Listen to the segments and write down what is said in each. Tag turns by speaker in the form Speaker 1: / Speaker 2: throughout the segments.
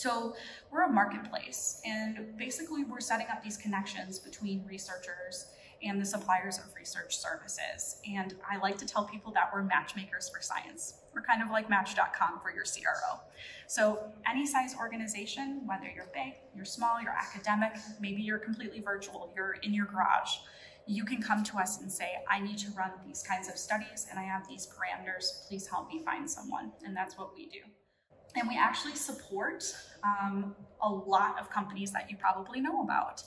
Speaker 1: So we're a marketplace and basically we're setting up these connections between researchers and the suppliers of research services. And I like to tell people that we're matchmakers for science. We're kind of like Match.com for your CRO. So any size organization, whether you're big, you're small, you're academic, maybe you're completely virtual, you're in your garage, you can come to us and say, I need to run these kinds of studies and I have these parameters, please help me find someone. And that's what we do. And we actually support um, a lot of companies that you probably know about.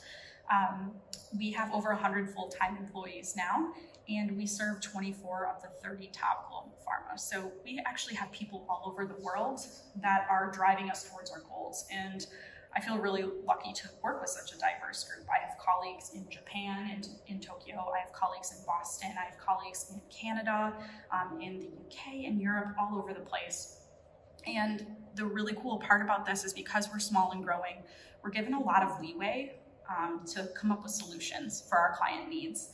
Speaker 1: Um, we have over 100 full-time employees now, and we serve 24 of the 30 top global pharma. So we actually have people all over the world that are driving us towards our goals. And I feel really lucky to work with such a diverse group. I have colleagues in Japan and in Tokyo. I have colleagues in Boston. I have colleagues in Canada, um, in the UK, in Europe, all over the place. And the really cool part about this is because we're small and growing, we're given a lot of leeway um, to come up with solutions for our client needs.